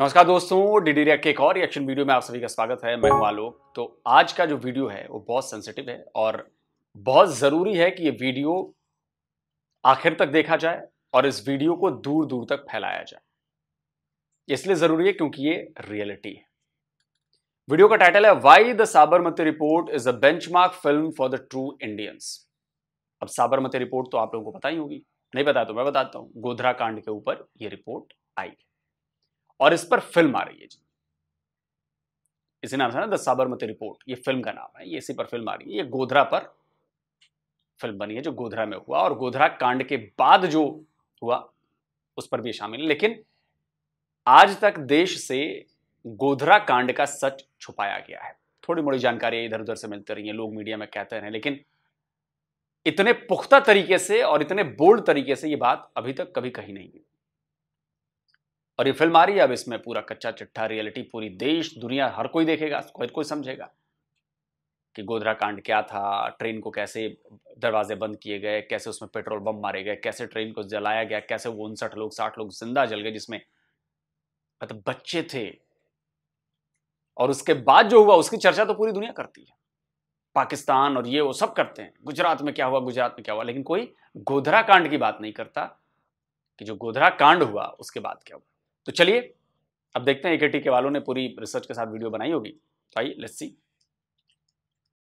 नमस्कार दोस्तों, DD react के एक और रिएक्शन वीडियो में आप सभी का स्वागत है। मैं हूँ आलोक। तो आज का जो वीडियो है, वो बहुत सेंसिटिव है और बहुत ज़रूरी है कि ये वीडियो आखिर तक देखा जाए और इस वीडियो को दूर दूर तक फैलाया जाए। इसलिए ज़रूरी है क्योंकि ये रियलिटी है। वीडियो का टाइटल है why the Sabarmati report is a benchmark film for the true Indians अब साबरमती रिपोर्ट तो आप लोगों को पता ही होगी। नहीं बताया तो मैं बताता हूँ। गोधरा कांड के ऊपर ये रिपोर्ट आई है और इस पर फ़िल्म आ रही है जी। इसी नाम से ना द साबरमती रिपोर्ट, ये फ़िल्म का नाम है, ये इसी पर फ़िल्म आ रही है। ये गोधरा पर फ़िल्म बनी है जो गोधरा में हुआ और गोधरा कांड के बाद जो हुआ, उस पर भी शामिल है। लेकिन आज तक देश से गोधरा कांड का सच छुपाया गया है। थोड़ी मोड़ी जानकारी इधर उधर से मिलती रही है, लोग मीडिया में कहते रहे लेकिन इतने पुख्ता तरीके से और इतने बोल्ड तरीके से ये बात अभी तक कभी कही नहीं हुई और ये फ़िल्म आ रही है, अब इसमें पूरा कच्चा चिट्ठा रियलिटी पूरी देश, दुनिया, हर कोई देखेगा, कोई कोई समझेगा कि गोधरा कांड क्या था ट्रेन को कैसे दरवाजे बंद किए गए, कैसे उसमें पेट्रोल बम मारे गए, कैसे ट्रेन को जलाया गया, कैसे वो उनसठ लोग, साठ लोग ज़िंदा जल गए, जिसमें मतलब बच्चे थे। और उसके बाद जो हुआ, उसकी चर्चा तो पूरी दुनिया करती है। पाकिस्तान और ये वो सब करते हैं। गुजरात में क्या हुआ, गुजरात में क्या हुआ, लेकिन कोई गोधरा कांड की बात नहीं करता कि जो गोधरा कांड हुआ, उसके बाद क्या हुआ। तो चलिए, अब देखते हैं एकेटी के वालों ने पूरी रिसर्च के साथ वीडियो बनाई होगी। तो आइए let's see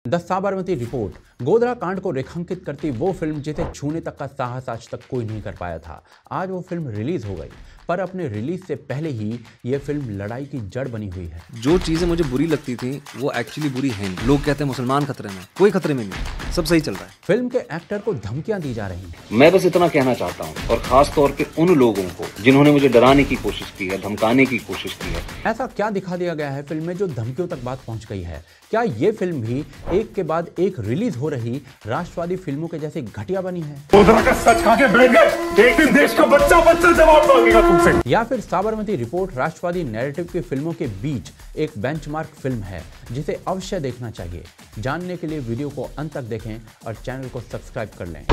the Sabarmati report. Godhra कांड को रेखांकित करती वो फ़िल्म जिसे छूने तक का साहस आज तक कोई नहीं कर पाया था। आज वो फ़िल्म रिलीज़ हो गई पर अपने रिलीज़ से पहले ही ये फ़िल्म लड़ाई की जड़ बनी हुई है। जो चीज़ें मुझे बुरी लगती थी वो एक्चुअली बुरी है लोग कहते हैं मुसलमान खतरे में कोई खतरे में नहीं सब सही चल रहा है। फ़िल्म के एक्टर को धमकियाँ दी जा रही हैं। मैं बस इतना कहना चाहता हूँ और खास तौर पे उन लोगों को जिन्होंने मुझे डराने की कोशिश की है धमकाने की कोशिश की है। ऐसा क्या दिखा दिया गया है फ़िल्म में जो धमकियों तक बात पहुँच गई है? क्या ये फ़िल्म भी एक के बाद एक रिलीज़ हो रही राष्ट्रवादी फ़िल्मों के जैसे घटिया बनी है। का सच खा के बैठ गए एक दिन देश का बच्चा बच्चा जवाब मांगेगा तुमसे। या फिर साबरमती रिपोर्ट राष्ट्रवादी नैरेटिव की फ़िल्मों के बीच एक बेंचमार्क फ़िल्म है जिसे अवश्य देखना चाहिए। जानने के लिए वीडियो को अंत तक देखें और चैनल को सब्सक्राइब कर लें।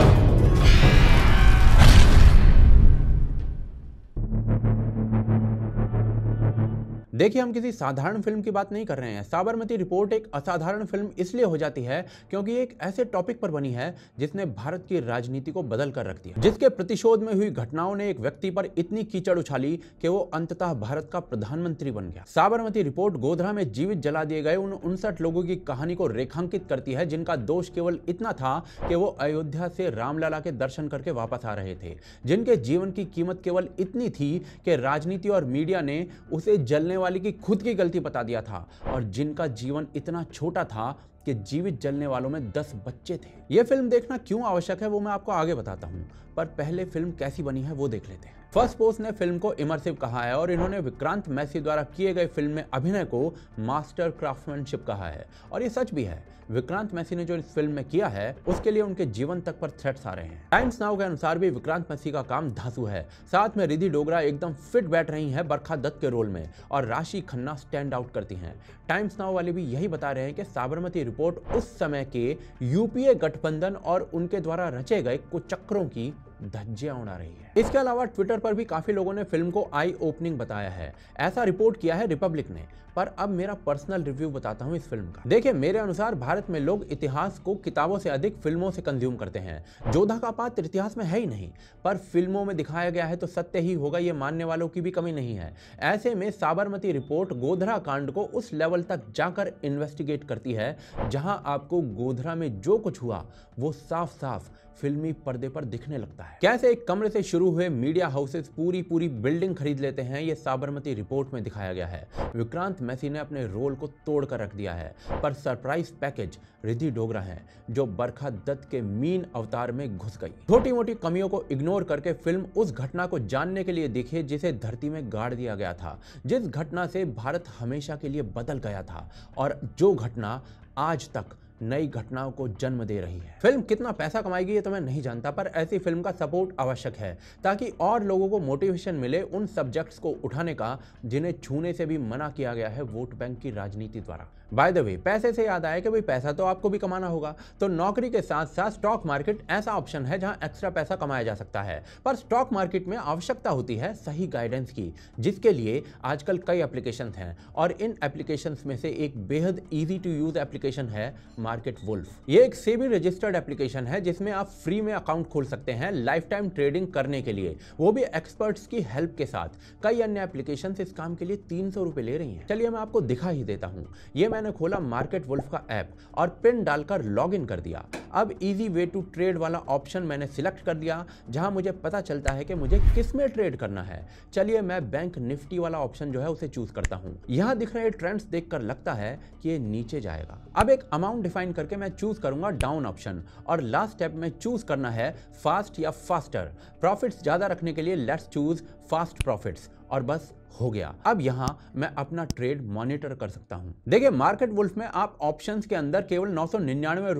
देखिए, हम किसी साधारण फ़िल्म की बात नहीं कर रहे हैं। साबरमती रिपोर्ट एक असाधारण फ़िल्म इसलिए हो जाती है क्योंकि एक ऐसे टॉपिक पर बनी है जिसने भारत की राजनीति को बदल कर रख दिया। जिसके प्रतिशोध में हुई घटनाओं ने एक व्यक्ति पर इतनी कीचड़ उछाली कि वो अंततः भारत का प्रधानमंत्री बन गया। साबरमती रिपोर्ट गोधरा में जीवित जला दिए गए उन उनसठ लोगों की कहानी को रेखांकित करती है, जिनका दोष केवल इतना था कि वो अयोध्या से रामलला के दर्शन करके वापस आ रहे थे। जिनके जीवन की कीमत केवल इतनी थी कि राजनीति और मीडिया ने उसे जलने वाली की खुद की गलती बता दिया था और जिनका जीवन इतना छोटा था कि जीवित जलने वालों में दस बच्चे थे। ये फ़िल्म देखना क्यों आवश्यक है वो मैं आपको आगे बताता हूँ, पर पहले फ़िल्म कैसी बनी है वो देख लेते हैं। फ़र्स्ट पोस्ट ने फ़िल्म को इमर्सिव कहा है और इन्होंने विक्रांत मैसी द्वारा किए गए फ़िल्म में अभिनय को मास्टर क्राफ्टमैनशिप कहा है। और ये सच भी है, विक्रांत मैसी ने जो इस फ़िल्म में किया है, उसके लिए उनके जीवन तक पर थ्रेट्स आ रहे हैं। टाइम्स नाउ के अनुसार भी विक्रांत मैसी का काम धासु है। साथ में रिधि डोगरा एकदम फिट बैठ रही हैं बरखा दत्त के रोल में और राशि खन्ना स्टैंड आउट करती हैं। टाइम्स नाउ वाले भी यही बता रहे हैं कि साबरमती रिपोर्ट उस समय के यूपीए गठबंधन और उनके द्वारा रचे गए कुछ चक्रों की धज्जियाँ उड़ा रही है। इसके अलावा ट्विटर पर भी काफ़ी लोगों ने फ़िल्म को आई ओपनिंग बताया है। ऐसा रिपोर्ट किया है रिपब्लिक ने। पर अब मेरा पर्सनल रिव्यू बताता हूँ इस फ़िल्म का। देखिए, मेरे अनुसार भारत में लोग इतिहास को किताबों से अधिक फ़िल्मों से कंज्यूम करते हैं। जोधा का पात्र इतिहास में है ही नहीं। पर फ़िल्मों में दिखाया गया है तो सत्य ही होगा, ये मानने वालों की भी कमी नहीं है। ऐसे में साबरमती रिपोर्ट गोधरा कांड को उस लेवल तक जाकर इन्वेस्टिगेट करती है, जहाँ आपको गोधरा में जो कुछ हुआ, वो साफ़ साफ़ फिल्मी पर्दे पर दिखने लगता है। कैसे एक कमरे से शुरू हुए मीडिया हाउसेस पूरी पूरी बिल्डिंग खरीद लेते हैं, ये साबरमती रिपोर्ट में दिखाया गया है। विक्रांत मैसी ने अपने रोल को तोड़ कर रख दिया है, पर सरप्राइज़ पैकेज रिधि डोगरा है, जो बरखा दत्त के मीन अवतार में घुस गई। छोटी मोटी कमियों को इग्नोर करके फ़िल्म उस घटना को जानने के लिए देखिए, जिसे धरती में गाड़ दिया गया था, जिस घटना से भारत हमेशा के लिए बदल गया था, और जो घटना आज तक नई घटनाओं को जन्म दे रही है। फ़िल्म कितना पैसा कमाएगी ये तो मैं नहीं जानता, पर ऐसी फ़िल्म का सपोर्ट आवश्यक है, ताकि और लोगों को मोटिवेशन मिले उन सब्जेक्ट्स को उठाने का, जिन्हें छूने से भी मना किया गया है वोट बैंक की राजनीति द्वारा। बाय द वे पैसे से याद आया कि भाई पैसा तो आपको भी कमाना होगा। तो नौकरी के साथ साथ स्टॉक मार्केट ऐसा ऑप्शन है जहाँ एक्स्ट्रा पैसा कमाया जा सकता है। पर स्टॉक मार्केट में आवश्यकता होती है सही गाइडेंस की, जिसके लिए आजकल कई एप्लीकेशन हैं। और इन एप्लीकेशन में से एक बेहद ईजी टू यूज़ एप्लीकेशन है मार्केट वुल्फ ये एक सेबी रजिस्टर्ड एप्लीकेशन है, जिसमें आप फ्री में अकाउंट खोल सकते हैं लाइफ टाइम ट्रेडिंग करने के लिए। वो भी एक्सपर्ट्स की हेल्प के साथ। कई अन्य एप्लीकेशन इस काम के लिए तीन ले रही है। चलिए मैं आपको दिखा ही देता हूँ। ये मैंने खोला मार्केट वुल्फ का ऐप और पिन डालकर लॉगिन कर दिया। अब इजी वे टू ट्रेड वाला ऑप्शन मैंने सिलेक्ट कर दिया, जहाँ मुझे पता चलता है कि मुझे किसमें ट्रेड करना है। चलिए मैं बैंक निफ्टी वाला ऑप्शन जो है उसे चूज़ करता हूँ। यहाँ दिख रहे ट्रेंड्स देखकर लगता है कि ये नीचे जाएगा। अब एक अमाउंट डिफाइन करके मैं चूज़ करूँगा डाउन ऑप्शन और लास्ट स्टेप में चूज़ करना है फास्ट या फास्टर प्रॉफिट्स ज़्यादा रखने के लिए लेट्स चूज़ फास्ट प्रॉफिट्स और बस हो गया। अब यहाँ मैं अपना ट्रेड मॉनिटर कर सकता हूँ। देखिए मार्केट वुल्फ में आप ऑप्शंस के अंदर केवल नौ सौ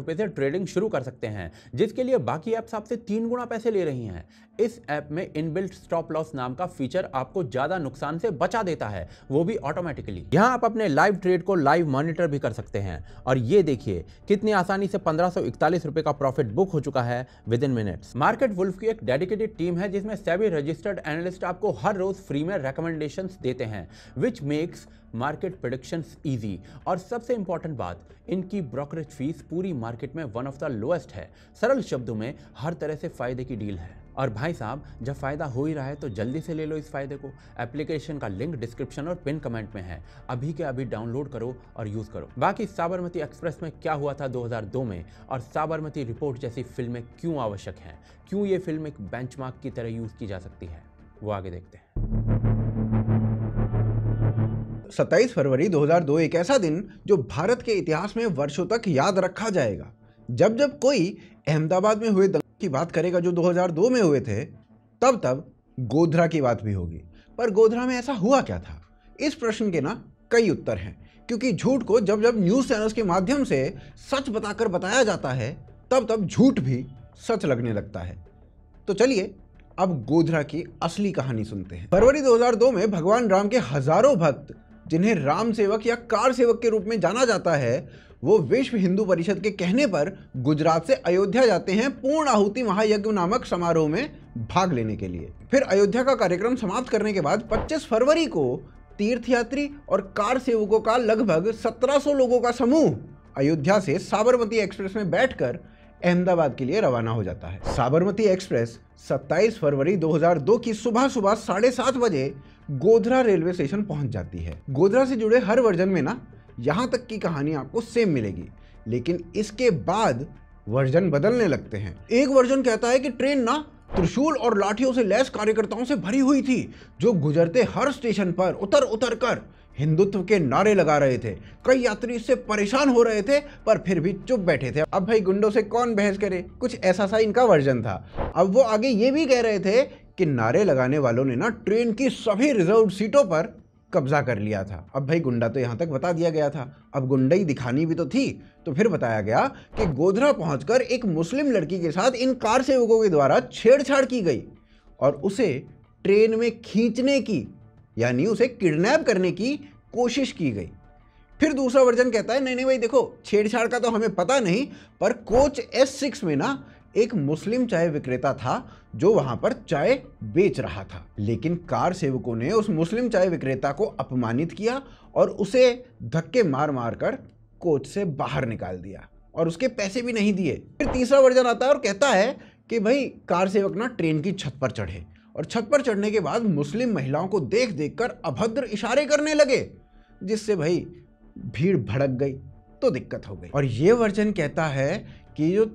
से ट्रेडिंग शुरू कर सकते हैं, जिसके लिए बाकी एप्स आपसे तीन गुना पैसे ले रही हैं। इस ऐप में इनबिल्ट स्टॉप लॉस नाम का फीचर आपको ज़्यादा नुकसान से बचा देता है, वो भी ऑटोमेटिकली यहाँ आप अपने लाइव ट्रेड को लाइव मॉनिटर भी कर सकते हैं, और ये देखिए, कितनी आसानी से पंद्रह रुपए का प्रॉफिट बुक हो चुका है within minutes Market Wolf की एक डेडिकेटेड टीम है, जिसमें सेबी रजिस्टर्ड एनालिस्ट आपको हर रोज फ्री में रिकमेंडेशन देते हैं which makes market prediction easy और सबसे इंपॉर्टेंट बात, इनकी ब्रोकरेज फ़ीस पूरी मार्केट में वन ऑफ़ द लोएस्ट है। सरल शब्दों में, हर तरह से फ़ायदे की डील है। और भाई साहब, जब फ़ायदा हो ही रहा है तो जल्दी से ले लो इस फ़ायदे को। एप्लीकेशन का लिंक डिस्क्रिप्शन और पिन कमेंट में है। अभी के अभी डाउनलोड करो और यूज़ करो। बाकी साबरमती एक्सप्रेस में क्या हुआ था 2002 में? और साबरमती रिपोर्ट जैसी फ़िल्में क्यों आवश्यक हैं? क्यों ये फ़िल्म एक बेंचमार्क की तरह यूज़ की जा सकती है? वो आगे देखते हैं। 27 फरवरी 2002 एक ऐसा दिन जो भारत के इतिहास में वर्षों तक याद रखा जाएगा। जब जब कोई अहमदाबाद में हुए दंगे की बात करेगा जो 2002 में हुए थे, तब तब गोधरा की बात भी होगी। पर गोधरा में ऐसा हुआ क्या था? इस प्रश्न के ना कई उत्तर हैं, क्योंकि झूठ को जब जब न्यूज़ चैनल्स के माध्यम से सच बताकर बताया जाता है, तब तब झूठ भी सच लगने लगता है। तो चलिए, अब गोधरा की असली कहानी सुनते हैं। फरवरी 2002 में भगवान राम के हज़ारों भक्त जिन्हें राम सेवक या कार सेवक के रूप में जाना जाता है, वो विश्व हिंदू परिषद के कहने पर गुजरात से अयोध्या जाते हैं पूर्ण आहुति महायज्ञ नामक समारोह में भाग लेने के लिए। फिर अयोध्या का कार्यक्रम समाप्त करने के बाद 25 फरवरी को तीर्थयात्री और कार सेवकों का लगभग 1700 लोगों का समूह अयोध्या से साबरमती एक्सप्रेस में बैठकर अहमदाबाद के लिए रवाना हो जाता है। साबरमती एक्सप्रेस 27 फरवरी 2002 की सुबह सुबह साढ़े सात बजे गोधरा रेलवे स्टेशन पहुँच जाती है। गोधरा से जुड़े हर वर्जन में ना, यहाँ तक की कहानी आपको सेम मिलेगी। लेकिन इसके बाद वर्जन बदलने लगते हैं। एक वर्जन कहता है कि ट्रेन ना, त्रिशूल और लाठियों से लैस कार्यकर्ताओं से भरी हुई थी, जो गुजरते हर स्टेशन पर उतर उतर कर हिंदुत्व के नारे लगा रहे थे। कई यात्री इससे परेशान हो रहे थे, पर फिर भी चुप बैठे थे। अब भाई गुंडों से कौन बहस करे? कुछ ऐसा सा इनका वर्जन था। अब वो आगे ये भी कह रहे थे कि नारे लगाने वालों ने ना ट्रेन की सभी रिज़र्व सीटों पर कब्जा कर लिया था। अब भाई गुंडा तो यहाँ तक बता दिया गया था। अब गुंडई दिखानी भी तो थी तो फिर बताया गया कि गोधरा पहुंचकर एक मुस्लिम लड़की के साथ इन कार सेवकों के द्वारा छेड़छाड़ की गई और उसे ट्रेन में खींचने की यानी उसे किडनैप करने की कोशिश की गई। फिर दूसरा वर्जन कहता है, नहीं नहीं भाई, देखो, छेड़छाड़ का तो हमें पता नहीं, पर कोच एस सिक्स में ना एक मुस्लिम चाय विक्रेता था जो वहाँ पर चाय बेच रहा था। लेकिन कार सेवकों ने उस मुस्लिम चाय विक्रेता को अपमानित किया और उसे धक्के मार मार कर कोच से बाहर निकाल दिया और उसके पैसे भी नहीं दिए। फिर तीसरा वर्जन आता है और कहता है कि भाई, कार सेवक ना ट्रेन की छत पर चढ़े। और छत पर चढ़ने के बाद मुस्लिम महिलाओं को देख देख कर अभद्र इशारे करने लगे, जिससे भाई भीड़ भड़क गई तो दिक्कत हो गई। और ये वर्जन कहता है कि जो,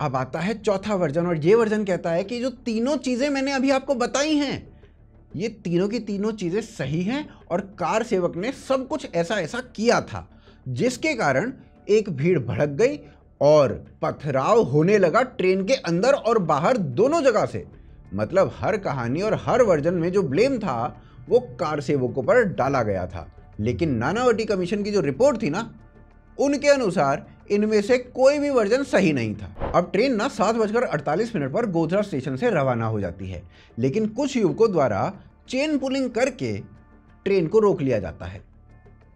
अब आता है चौथा वर्जन, और ये वर्जन कहता है कि जो तीनों चीज़ें मैंने अभी आपको बताई हैं, ये तीनों की तीनों चीज़ें सही हैं, और कार सेवक ने सब कुछ ऐसा ऐसा किया था, जिसके कारण एक भीड़ भड़क गई और पथराव होने लगा ट्रेन के अंदर और बाहर दोनों जगह से। मतलब हर कहानी और हर वर्जन में जो ब्लेम था, वो कार सेवकों पर डाला गया था। लेकिन नानावटी कमीशन की जो रिपोर्ट थी ना, उनके अनुसार इनमें से कोई भी वर्जन सही नहीं था। अब ट्रेन ना सात बजकर अड़तालीस मिनट पर गोधरा स्टेशन से रवाना हो जाती है। लेकिन कुछ युवकों द्वारा चेन पुलिंग करके ट्रेन को रोक लिया जाता है।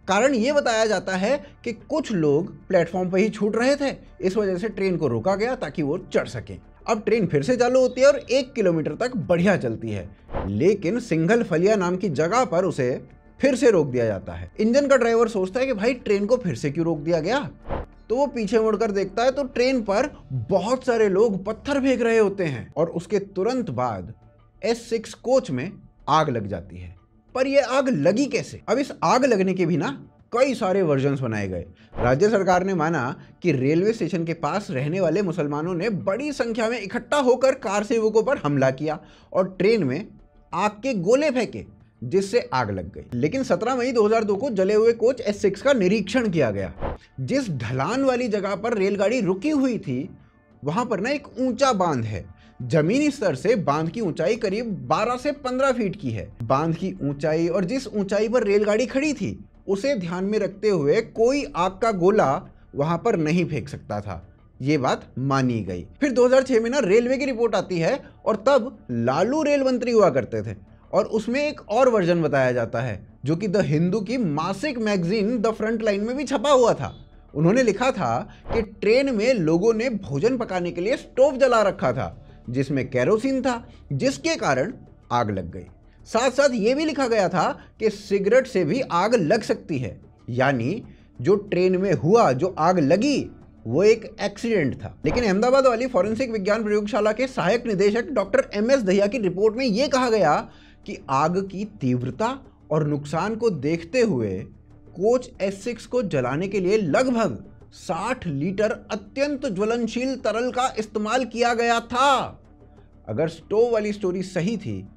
कारण ये बताया जाता है कि कुछ लोग प्लेटफॉर्म पर ही छूट रहे थे। इस वजह से ट्रेन को रोका गया ताकि वो चढ़ सके। अब ट्रेन फिर से चालू होती है और एक किलोमीटर तक बढ़िया चलती है। लेकिन सिंगल फलिया नाम की जगह पर उसे फिर से रोक दिया जाता है। इंजन का ड्राइवर सोचता है कि भाई, ट्रेन को फिर से क्यों रोक दिया गया? तो वो पीछे मुड़कर देखता है तो ट्रेन पर बहुत सारे लोग पत्थर फेंक रहे होते हैं और उसके तुरंत बाद एस सिक्स कोच में आग लग जाती है। पर यह आग लगी कैसे? अब इस आग लगने के भी ना कई सारे वर्जन्स बनाए गए। राज्य सरकार ने माना कि रेलवे स्टेशन के पास रहने वाले मुसलमानों ने बड़ी संख्या में इकट्ठा होकर कार सेवकों पर हमला किया और ट्रेन में आग के गोले फेंके, जिससे आग लग गई। लेकिन 17 मई 2002 को जले हुए कोच एस का निरीक्षण किया गया। जिस ढलान वाली जगह पर रेलगाड़ी रुकी हुई थी, वहाँ पर ना एक ऊँचा बाँध है। जमीनी स्तर से बाँध की ऊंचाई करीब 12 से 15 फीट की है। बाँध की ऊंचाई और जिस ऊंचाई पर रेलगाड़ी खड़ी थी उसे ध्यान में रखते हुए कोई आग का गोला वहाँ पर नहीं फेंक सकता था। ये बात मानी गई। फिर 2006 में ना रेलवे की रिपोर्ट आती है और तब लालू रेल मंत्री हुआ करते थे। और उसमें एक और वर्जन बताया जाता है, जो कि द हिंदू की मासिक मैगजीन द फ्रंट लाइन में भी छपा हुआ था। उन्होंने लिखा था कि ट्रेन में लोगों ने भोजन पकाने के लिए स्टोव जला रखा था, जिसमें कैरोसिन था, जिसके कारण आग लग गई। साथ साथ ये भी लिखा गया था कि सिगरेट से भी आग लग सकती है। यानी जो ट्रेन में हुआ, जो आग लगी, वो एक एक्सीडेंट था। लेकिन अहमदाबाद वाली फॉरेंसिक विज्ञान प्रयोगशाला के सहायक निदेशक डॉक्टर एम एस दहिया की रिपोर्ट में ये कहा गया कि आग की तीव्रता और नुकसान को देखते हुए कोच एस को जलाने के लिए लगभग 60 लीटर अत्यंत ज्वलनशील तरल का इस्तेमाल किया गया था। अगर स्टोव वाली स्टोरी सही थी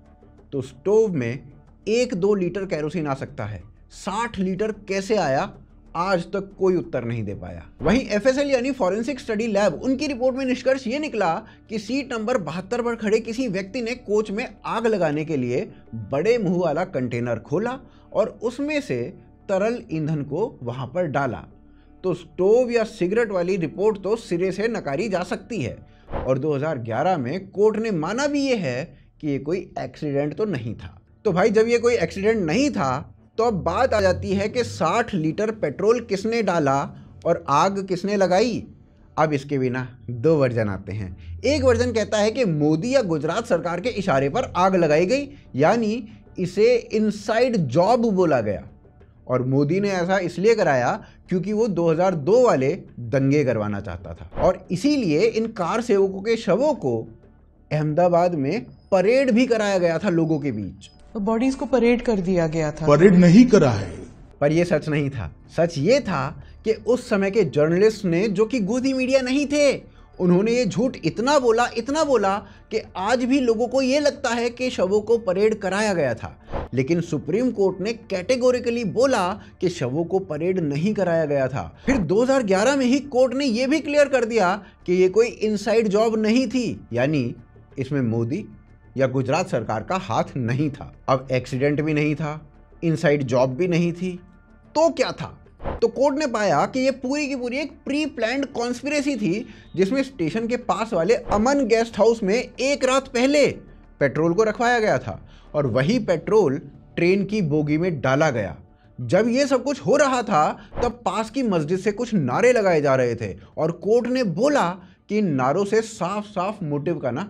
तो स्टोव में एक दो लीटर कैरोसिन आ सकता है। 60 लीटर कैसे आया? आज तक कोई उत्तर नहीं दे पाया। वहीं एफएसएल यानी फॉरेंसिक स्टडी लैब उनकी रिपोर्ट में निष्कर्ष ये निकला कि सीट नंबर बहत्तर पर खड़े किसी व्यक्ति ने कोच में आग लगाने के लिए बड़े मुँह वाला कंटेनर खोला और उसमें से तरल ईंधन को वहाँ पर डाला। तो स्टोव या सिगरेट वाली रिपोर्ट तो सिरे से नकारी जा सकती है। और 2011 में कोर्ट ने माना भी ये है कि ये कोई एक्सीडेंट तो नहीं था। तो भाई, जब ये कोई एक्सीडेंट नहीं था तो अब बात आ जाती है कि 60 लीटर पेट्रोल किसने डाला और आग किसने लगाई? अब इसके बिना दो वर्जन आते हैं। एक वर्जन कहता है कि मोदी या गुजरात सरकार के इशारे पर आग लगाई गई, यानी इसे इनसाइड जॉब बोला गया। और मोदी ने ऐसा इसलिए कराया क्योंकि वो 2002 वाले दंगे करवाना चाहता था। और इसीलिए इन कार सेवकों के शवों को अहमदाबाद में परेड भी कराया गया था लोगों के बीच। तो बॉडीज को परेड कर दिया गया था। परेड नहीं करा है। पर यह सच नहीं था। सच ये था कि उस समय के जर्नलिस्ट ने जो कि गोदी मीडिया नहीं थे उन्होंने ये झूठ इतना बोला इतना बोला कि आज भी लोगों को ये लगता है कि शवों को परेड कराया गया था। लेकिन सुप्रीम कोर्ट ने कैटेगोरिकली बोला कि शवों को परेड नहीं कराया गया था। फिर 2011 में ही कोर्ट ने यह भी क्लियर कर दिया कि ये कोई इनसाइड जॉब नहीं थी। यानी इसमें मोदी या गुजरात सरकार का हाथ नहीं था। अब एक्सीडेंट भी नहीं था इनसाइड जॉब भी नहीं थी। तो क्या था? तो कोर्ट ने पाया कि ये पूरी की पूरी एक प्री प्लान कॉन्स्पिरेसी थी, जिसमें स्टेशन के पास वाले अमन गेस्ट हाउस में एक रात पहले पेट्रोल को रखवाया गया था और वही पेट्रोल ट्रेन की बोगी में डाला गया। जब ये सब कुछ हो रहा था, तब पास की मस्जिद से कुछ नारे लगाए जा रहे थे और कोर्ट ने बोला कि नारों से साफ़ साफ़ मोटिव का ना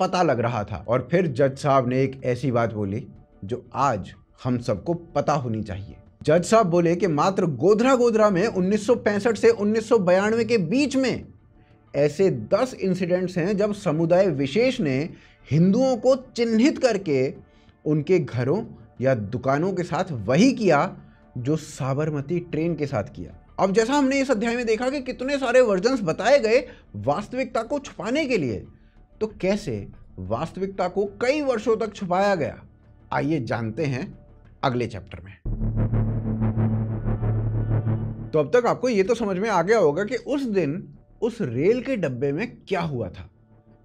पता लग रहा था। और फिर जज साहब ने एक ऐसी बात बोली, जो आज हम सबको पता होनी चाहिए। जज साहब बोले कि मात्र गोधरा गोधरा में 1965 से उन्नीस के बीच में ऐसे 10 इंसिडेंट्स हैं, जब समुदाय विशेष ने हिंदुओं को चिन्हित करके उनके घरों या दुकानों के साथ वही किया, जो साबरमती ट्रेन के साथ किया। अब जैसा हमने इस अध्याय में देखा कि कितने सारे वर्जन्स बताए गए वास्तविकता को छुपाने के लिए तो कैसे वास्तविकता को कई वर्षों तक छुपाया गया? आइए जानते हैं अगले चैप्टर में। तो अब तक आपको यह तो समझ में आ गया होगा कि उस दिन, उस रेल के डब्बे में क्या हुआ था।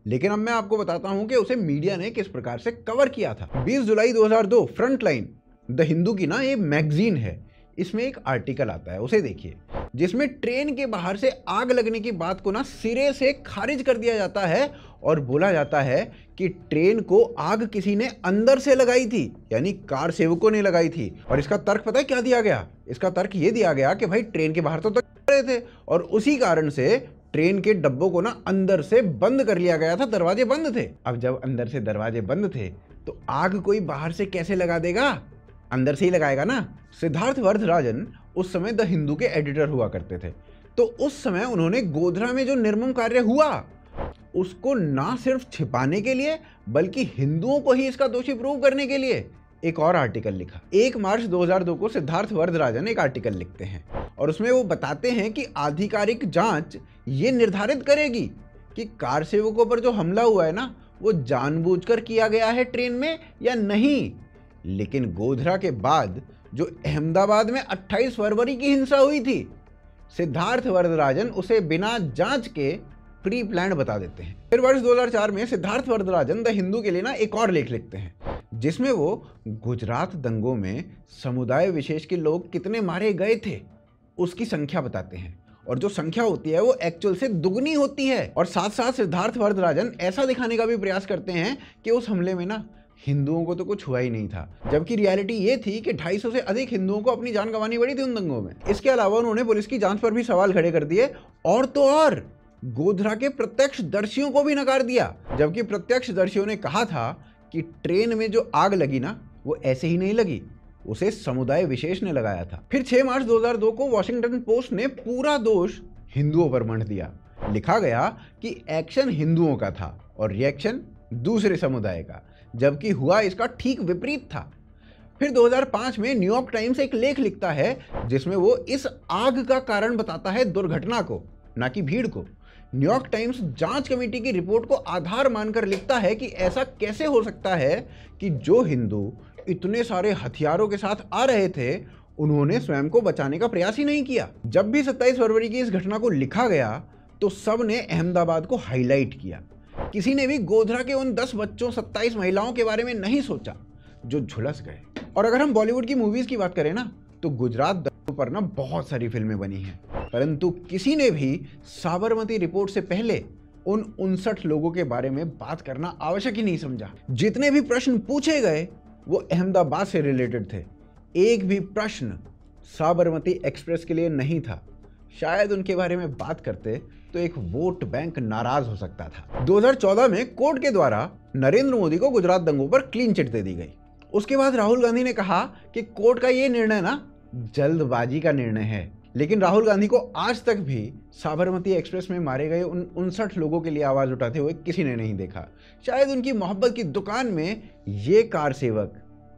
लेकिन अब मैं आपको बताता हूँ कि उसे मीडिया ने किस प्रकार से कवर किया था। 20 जुलाई 2002 फ्रंट लाइन द हिंदू की ना ये मैगजीन है। इसमें एक आर्टिकल आता है, उसे देखिए। जिसमें ट्रेन के बाहर से आग लगने की बात को ना सिरे से खारिज कर दिया जाता है और बोला जाता है कि ट्रेन को आग किसी ने अंदर से लगाई थी, यानी कार सेवकों ने लगाई थी। और इसका तर्क पता है क्या दिया गया? इसका तर्क ये दिया गया कि भाई ट्रेन के बाहर तो तक रहे थे। और उसी कारण से ट्रेन के डब्बों को ना अंदर से बंद कर लिया गया था, दरवाजे बंद थे। अब जब अंदर से दरवाजे बंद थे तो आग कोई बाहर से कैसे लगा देगा? अंदर से ही लगाएगा ना? सिद्धार्थ वर्धराजन उस समय द हिंदू के एडिटर हुआ करते थे। तो उस समय उन्होंने गोधरा में जो निर्मम कार्य हुआ उसको ना सिर्फ़ छिपाने के लिए, बल्कि हिंदुओं को ही इसका दोषी प्रूव करने के लिए। एक और आर्टिकल लिखा। एक मार्च 2002 को सिद्धार्थ वर्धराजन एक आर्टिकल लिखते हैं और उसमें वो बताते हैं कि आधिकारिक जाँच ये निर्धारित करेगी कि कार सेवकों पर जो हमला हुआ है ना, वो जानबूझकर किया गया है ट्रेन में या नहीं। लेकिन गोधरा के बाद, जो अहमदाबाद में 28 फरवरी की हिंसा हुई थी, सिद्धार्थ वरदराजन उसे बिना जाँच के प्री प्लान बता देते हैं। फिर वर्ष 2004 में सिद्धार्थ वरदराजन द हिंदू के लिए ना एक और लेख लिखते हैं, जिसमें वो गुजरात दंगों में समुदाय विशेष के लोग कितने मारे गए थे, उसकी संख्या बताते हैं। और जो संख्या होती है वो एक्चुअल से दुगनी होती है। और साथ साथ सिद्धार्थ वरदराजन ऐसा दिखाने का भी प्रयास करते हैं कि उस हमले में ना हिंदुओं को तो कुछ हुआ ही नहीं था। जबकि रियलिटी ये थी कि 250 से अधिक हिंदुओं को अपनी जान गंवानी पड़ी थी उन दंगों में। इसके अलावा उन्होंने पुलिस की जाँच पर भी सवाल खड़े कर दिए, और तो और। गोधरा के प्रत्यक्ष दर्शियों को भी नकार दिया। जबकि प्रत्यक्ष दर्शियों ने कहा था कि ट्रेन में जो आग लगी ना, वो ऐसे ही नहीं लगी। उसे समुदाय विशेष ने लगाया था। फिर 6 मार्च 2002 को वॉशिंगटन पोस्ट ने पूरा दोष हिंदुओं पर मंड दिया। लिखा गया कि एक्शन हिंदुओं का था और रिएक्शन दूसरे समुदाय का, जबकि हुआ इसका ठीक विपरीत था। फिर 2005 में न्यूयॉर्क टाइम्स एक लेख लिखता है, जिसमें वो इस आग का कारण बताता है दुर्घटना को, ना कि भीड़ को। न्यूयॉर्क टाइम्स जाँच कमेटी की रिपोर्ट को आधार मानकर लिखता है कि ऐसा कैसे हो सकता है कि जो हिंदू इतने सारे हथियारों के साथ आ रहे थे, उन्होंने स्वयं को बचाने का प्रयास ही नहीं किया। जब भी 27 फरवरी की इस घटना को लिखा गया तो सबने अहमदाबाद को हाईलाइट किया। किसी ने भी गोधरा के उन 10 बच्चों 27 महिलाओं के बारे में नहीं सोचा, जो झुलस गए। और अगर हम बॉलीवुड की मूवीज़ की बात करें ना तो गुजरात पर ना बहुत सारी फ़िल्में बनी हैं। परंतु किसी ने भी साबरमती रिपोर्ट से पहले उन उनसठ लोगों के बारे में बात करना आवश्यक ही नहीं समझा। जितने भी प्रश्न पूछे गए, वो अहमदाबाद से रिलेटेड थे। एक भी प्रश्न साबरमती एक्सप्रेस के लिए नहीं था। शायद उनके बारे में बात करते तो एक वोट बैंक नाराज़ हो सकता था। 2014 में कोर्ट के द्वारा नरेंद्र मोदी को गुजरात दंगों पर क्लीन चिट दे दी गई। उसके बाद राहुल गांधी ने कहा कि कोर्ट का ये निर्णय ना जल्दबाजी का निर्णय है। लेकिन राहुल गांधी को आज तक भी साबरमती एक्सप्रेस में मारे गए उन उनसठ लोगों के लिए आवाज़ उठाते हुए किसी ने नहीं देखा। शायद उनकी मोहब्बत की दुकान में ये कार सेवक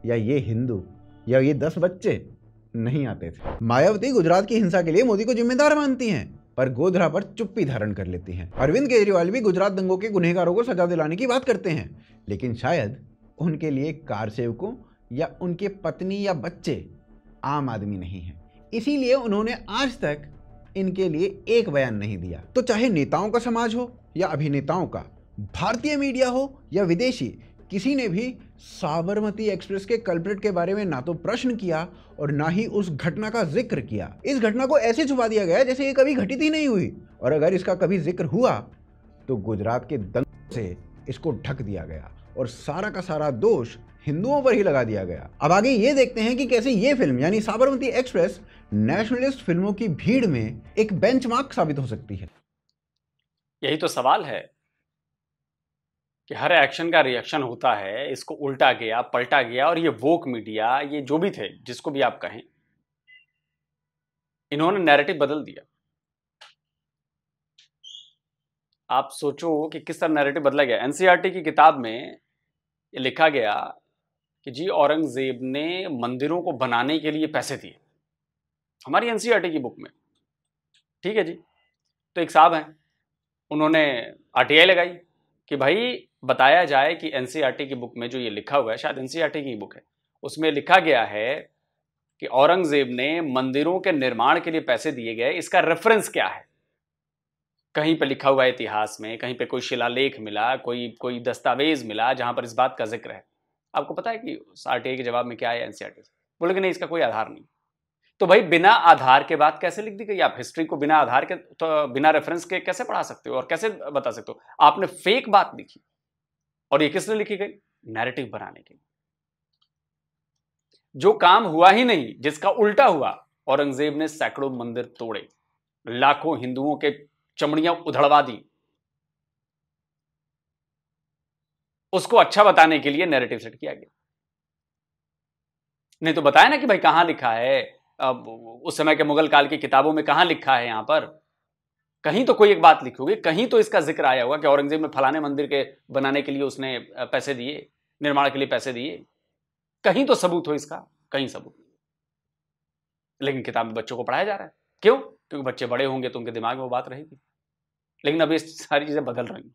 या ये हिंदू या ये दस बच्चे नहीं आते थे। मायावती गुजरात की हिंसा के लिए मोदी को जिम्मेदार मानती हैं, पर गोधरा पर चुप्पी धारण कर लेती हैं। अरविंद केजरीवाल भी गुजरात दंगों के गुनहगारों को सजा दिलाने की बात करते हैं, लेकिन शायद उनके लिए कार सेवकों या उनके पत्नी या बच्चे आम आदमी नहीं है। इसीलिए उन्होंने आज तक इनके लिए एक बयान नहीं दिया। तो चाहे नेताओं का समाज हो या अभिनेताओं का, भारतीय मीडिया हो या विदेशी, किसी ने भी साबरमती एक्सप्रेस के कल्प्रेट के बारे में ना तो प्रश्न किया और ना ही उस घटना का ज़िक्र किया। इस घटना को ऐसे छुपा दिया गया जैसे ये कभी घटित ही नहीं हुई। और अगर इसका कभी ज़िक्र हुआ तो गुजरात के दंग से इसको ढक दिया गया और सारा का सारा दोष हिंदुओं पर ही लगा दिया गया। अब आगे ये देखते हैं कि कैसे ये फ़िल्म, यानी साबरमती एक्सप्रेस, नेशनलिस्ट फ़िल्मों की भीड़ में एक बेंचमार्क साबित हो सकती है। यही तो सवाल है कि हर एक्शन का रिएक्शन होता है, इसको उल्टा गया, पलटा गया, और ये वोक मीडिया, ये जो भी थे, जिसको भी आप कहें, इन्होंने नैरेटिव बदल दिया। आप सोचो कि किस तरह नैरेटिव बदला गया। एनसीईआरटी की किताब में लिखा गया कि जी औरंगज़ेब ने मंदिरों को बनाने के लिए पैसे दिए। हमारी एनसीईआरटी की बुक में। ठीक है जी? तो एक साहब हैं, उन्होंने आरटीआई लगाई कि भाई बताया जाए कि एनसीईआरटी की बुक में जो ये लिखा हुआ है, शायद एनसीईआरटी की बुक है, उसमें लिखा गया है कि औरंगज़ेब ने मंदिरों के निर्माण के लिए पैसे दिए गए, इसका रेफरेंस क्या है? कहीं पे लिखा हुआ है इतिहास में, कहीं पे कोई शिलालेख मिला, कोई कोई दस्तावेज़ मिला जहाँ पर इस बात का ज़िक्र है। आपको पता है कि आर के जवाब में क्या है से? बोले कि नहीं, इसका कोई आधार नहीं। तो भाई, बिना आधार के बात कैसे लिख दी गई? आप हिस्ट्री को बिना आधार के तो बिना रेफरेंस के कैसे पढ़ा सकते हो और कैसे बता सकते हो? आपने फेक बात लिखी और ये किसने लिखी गई? नैरेटिव बनाने के लिए। जो काम हुआ ही नहीं, जिसका उल्टा हुआ, औरंगज़ेब ने सैकड़ों मंदिर तोड़े, लाखों हिंदुओं के चमड़ियाँ उधड़वा दी उसको अच्छा बताने के लिए नैरेटिव सेट किया गया। नहीं तो बताया ना कि भाई कहाँ लिखा है? अब उस समय के मुगल काल की किताबों में कहाँ लिखा है यहाँ पर? कहीं तो कोई एक बात लिखी होगी, कहीं तो इसका ज़िक्र आया होगा कि औरंगज़ेब में फलाने मंदिर के बनाने के लिए उसने पैसे दिए, निर्माण के लिए पैसे दिए। कहीं तो सबूत हो इसका, कहीं सबूत लेकिन किताब में बच्चों को पढ़ाया जा रहा है। क्यों? क्योंकि बच्चे बड़े होंगे तो उनके दिमाग में वो बात रहेगी। लेकिन अब ये सारी चीज़ें बदल रही हैं।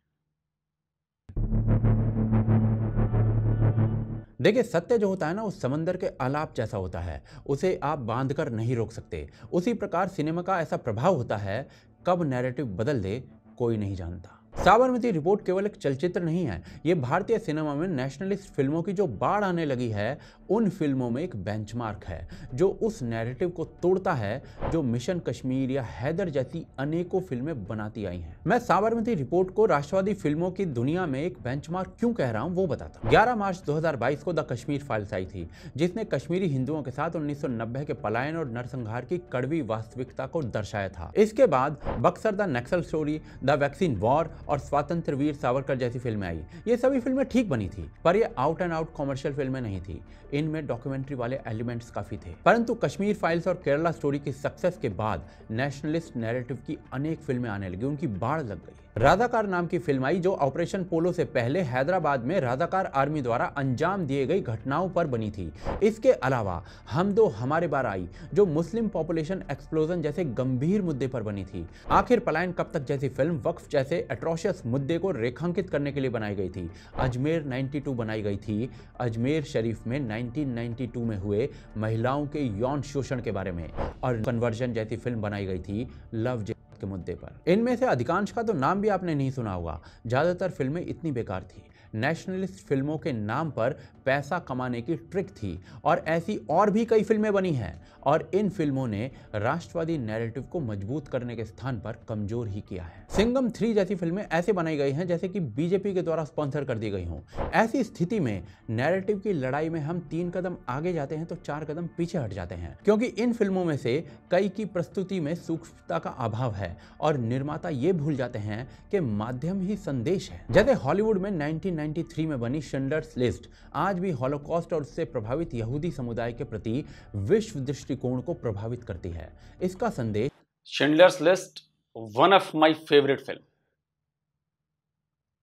देखिए, सत्य जो होता है ना, उस समंदर के अलाप जैसा होता है। उसे आप बाँध कर नहीं रोक सकते। उसी प्रकार सिनेमा का ऐसा प्रभाव होता है, कब नैरेटिव बदल दे, कोई नहीं जानता। साबरमती रिपोर्ट केवल एक चलचित्र नहीं है। ये भारतीय सिनेमा में नेशनलिस्ट फ़िल्मों की जो बाढ़ आने लगी है उन फ़िल्मों में एक बेंचमार्क है, जो उस नैरेटिव को तोड़ता है, जो मिशन कश्मीर या हैदर जैसी अनेकों फ़िल्में बनाती आई हैं। मैं साबरमती रिपोर्ट को राष्ट्रवादी फ़िल्मों की दुनिया में एक बेंचमार्क क्यों कह रहा हूँ, वो बताता हूँ। 11 मार्च 2022 को द कश्मीर फाइल्स आई थी, जिसने कश्मीरी हिंदुओं के साथ 1990 के पलायन और नरसंहार की कड़वी वास्तविकता को दर्शाया था। इसके बाद Bastar the Naxal story, the vaccine war और स्वतंत्र वीर सावरकर जैसी फ़िल्में आई। ये सभी फ़िल्में ठीक बनी थी, पर ये आउट एंड आउट कॉमर्शियल फ़िल्में नहीं थी। इनमें डॉक्यूमेंट्री वाले एलिमेंट्स काफ़ी थे। परंतु कश्मीर फाइल्स और केरला स्टोरी के सक्सेस के बाद नेशनलिस्ट नैरेटिव की अनेक फ़िल्में आने लगी, उनकी बाढ़ लग गई। राधाकार नाम की फ़िल्म आई जो ऑपरेशन पोलो से पहले हैदराबाद में राधाकार आर्मी द्वारा अंजाम दिए गई घटनाओं पर बनी थी। इसके अलावा, हम दो हमारे बार आई, जो मुस्लिम पॉपुलेशन एक्सप्लोजन जैसे गंभीर मुद्दे पर बनी थी। आखिर पलायन कब तक जैसी फ़िल्म वक्फ जैसे एट्रोशियस मुद्दे को रेखांकित करने के लिए बनाई गई थी? अजमेर 92 बनाई गई थी। अजमेर शरीफ में 1992 में हुए महिलाओं के यौन शोषण के बारे में। और कन्वर्जन जैसी फ़िल्म बनाई गई थी, लव के मुद्दे पर। इनमें से अधिकांश का तो नाम भी आपने नहीं सुना होगा। ज़्यादातर फ़िल्में इतनी बेकार थी। नेशनलिस्ट फ़िल्मों के नाम पर पैसा कमाने की ट्रिक थी और ऐसी और भी कई फ़िल्में बनी हैं। और इन फ़िल्मों ने राष्ट्रवादी नैरेटिव को मज़बूत करने के स्थान पर कमज़ोर ही किया है। सिंगम थ्री जैसी फ़िल्में ऐसे बनाई गई हैं जैसे कि बीजेपी के द्वारा स्पॉन्सर कर दी गई हों। ऐसी स्थिति में नैरेटिव की लड़ाई में हम तीन कदम आगे जाते हैं तो चार कदम पीछे हट जाते हैं। क्योंकि इन फ़िल्मों में से कई की प्रस्तुति में सूक्ष्मता का अभाव है और निर्माता ये भूल जाते हैं कि माध्यम ही संदेश है। जैसे हॉलीवुड में 1993 में बनी शिंडर्स लिस्ट आज भी हॉलोकॉस्ट और उससे प्रभावित यहूदी समुदाय के प्रति विश्व दृष्टिकोण को प्रभावित करती है। इसका संदेश Schindler's List one of my favourite film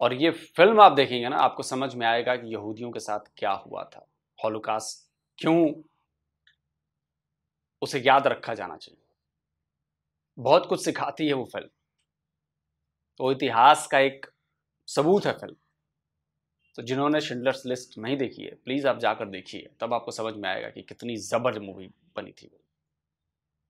और ये फ़िल्म आप देखेंगे ना, आपको समझ में आएगा कि यहूदियों के साथ क्या हुआ था। हॉलोकास्ट क्यों उसे याद रखा जाना चाहिए? बहुत कुछ सिखाती है वो फ़िल्म तो इतिहास का एक सबूत है फ़िल्म तो जिन्होंने शिंडलर्स लिस्ट नहीं देखी है प्लीज़ आप जाकर देखिए, तब आपको समझ में आएगा कि कितनी ज़बर मूवी बनी थी वो।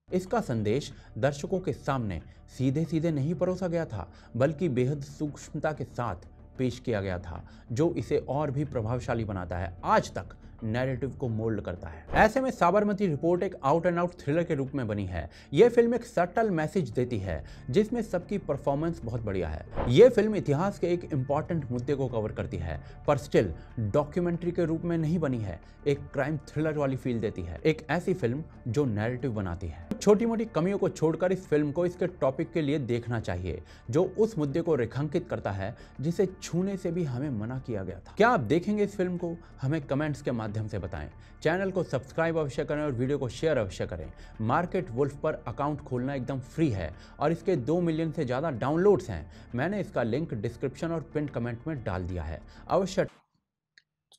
इसका संदेश दर्शकों के सामने सीधे सीधे नहीं परोसा गया था, बल्कि बेहद सूक्ष्मता के साथ पेश किया गया था, जो इसे और भी प्रभावशाली बनाता है। आज तक नैरेटिव को मोल्ड करता है। ऐसे में साबरमती रिपोर्ट एक आउट एंड आउट थ्रिलर के रूप में बनी है। यह फ़िल्म एक सटल मैसेज देती है, जिसमें सबकी परफॉर्मेंस बहुत बढ़िया है। यह फ़िल्म इतिहास के एक इंपॉर्टेंट मुद्दे को कवर करती है, पर स्टिल डॉक्यूमेंट्री के रूप में नहीं बनी है। एक क्राइम थ्रिलर वाली फील देती है। एक ऐसी फ़िल्म जो नैरेटिव बनाती है। छोटी मोटी कमियों को छोड़कर इस फ़िल्म को इसके टॉपिक के लिए देखना चाहिए, जो उस मुद्दे को रेखांकित करता है, जिसे छूने से भी हमें मना किया गया था। क्या आप देखेंगे इस फ़िल्म को? हमें कमेंट्स के माध्यम से बताएँ। चैनल को सब्सक्राइब अवश्य करें और वीडियो को शेयर अवश्य करें। मार्केट वुल्फ पर अकाउंट खोलना एकदम फ्री है और इसके दो मिलियन से ज़्यादा डाउनलोड्स हैं। मैंने इसका लिंक डिस्क्रिप्शन और पिन कमेंट में डाल दिया है। अवश्य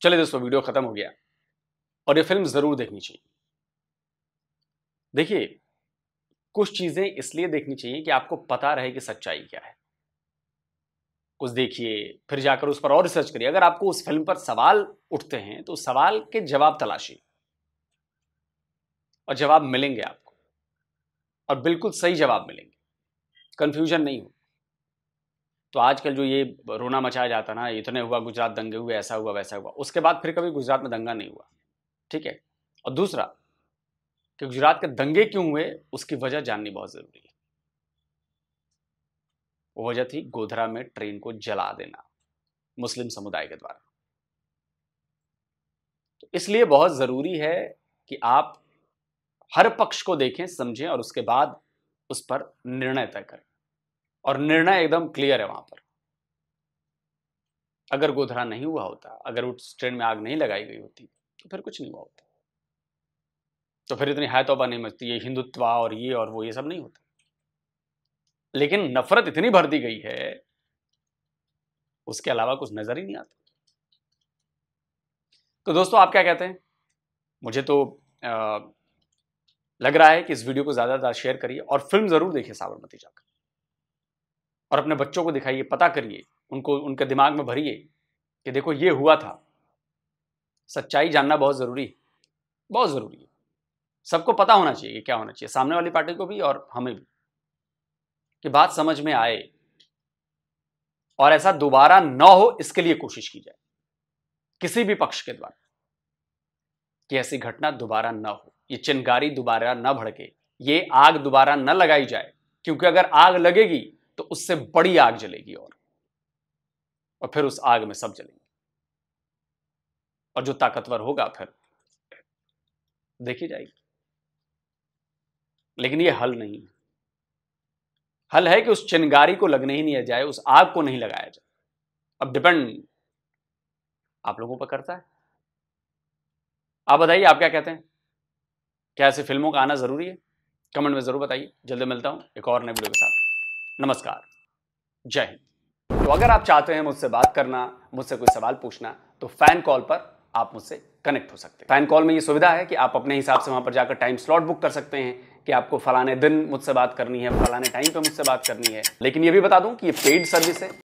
चले दोस्तों, वीडियो खत्म हो गया और ये फ़िल्म ज़रूर देखनी चाहिए। देखिए, कुछ चीज़ें इसलिए देखनी चाहिए कि आपको पता रहे कि सच्चाई क्या है। कुछ देखिए, फिर जाकर उस पर और रिसर्च करिए। अगर आपको उस फ़िल्म पर सवाल उठते हैं तो सवाल के जवाब तलाशी। और जवाब मिलेंगे आपको। और बिल्कुल सही जवाब मिलेंगे। कंफ्यूजन नहीं हो। तो आजकल जो ये रोना मचाया जाता ना, इतने हुआ गुजरात दंगे हुए, ऐसा हुआ, वैसा हुआ, उसके बाद फिर कभी गुजरात में दंगा नहीं हुआ। ठीक है? और दूसरा, कि गुजरात के दंगे क्यों हुए, उसकी वजह जाननी बहुत ज़रूरी है। वो वजह थी गोधरा में ट्रेन को जला देना, मुस्लिम समुदाय के द्वारा। तो इसलिए बहुत ज़रूरी है कि आप हर पक्ष को देखें, समझें और उसके बाद उस पर निर्णय तय करें। और निर्णय एकदम क्लियर है वहाँ पर। अगर गोधरा नहीं हुआ होता, अगर उस ट्रेन में आग नहीं लगाई गई होती तो फिर कुछ नहीं हुआ होता। तो फिर इतनी हाय तोबा नहीं मचती, ये हिंदुत्व और ये और वो, ये सब नहीं होता। लेकिन नफरत इतनी भर दी गई है उसके अलावा कुछ नज़र ही नहीं आता। तो दोस्तों आप क्या कहते हैं? मुझे तो आ, लग रहा है कि इस वीडियो को ज़्यादा ज़्यादा शेयर करिए और फ़िल्म ज़रूर देखिए साबरमती जाकर। और अपने बच्चों को दिखाइए पता करिए उनको उनके दिमाग में भरिए कि देखो ये हुआ था। सच्चाई जानना बहुत ज़रूरी है बहुत ज़रूरी है। सबको पता होना चाहिए कि क्या होना चाहिए सामने वाली पार्टी को भी और हमें भी। कि बात समझ में आए और ऐसा दोबारा न हो, इसके लिए कोशिश की जाए। किसी भी पक्ष के द्वारा कि ऐसी घटना दोबारा न हो, ये चिंगारी दोबारा न भड़के, ये आग दोबारा न लगाई जाए, क्योंकि अगर आग लगेगी तो उससे बड़ी आग जलेगी और और फिर उस आग में सब जलेंगे। और जो ताकतवर होगा फिर देखी जाएगी। लेकिन ये हल नहीं है। हल है कि उस चिंगारी को लगने ही नहीं जाए, उस आग को नहीं लगाया जाए। अब डिपेंड आप लोगों पर करता है। आप बताइए, आप क्या कहते हैं? क्या ऐसी फ़िल्मों का आना ज़रूरी है? कमेंट में ज़रूर बताइए। जल्दी मिलता हूँ एक और नए वीडियो के साथ। नमस्कार। जय हिंद। तो अगर आप चाहते हैं मुझसे बात करना, मुझसे कोई सवाल पूछना तो फ़ैन कॉल पर आप मुझसे कनेक्ट हो सकते हैं। फ़ैन कॉल में ये सुविधा है कि आप अपने हिसाब से वहाँ पर जाकर टाइम स्लॉट बुक कर सकते हैं कि आपको फलाने दिन मुझसे बात करनी है, फलाने टाइम पे मुझसे बात करनी है। लेकिन ये भी बता दूँ कि ये पेड सर्विस है।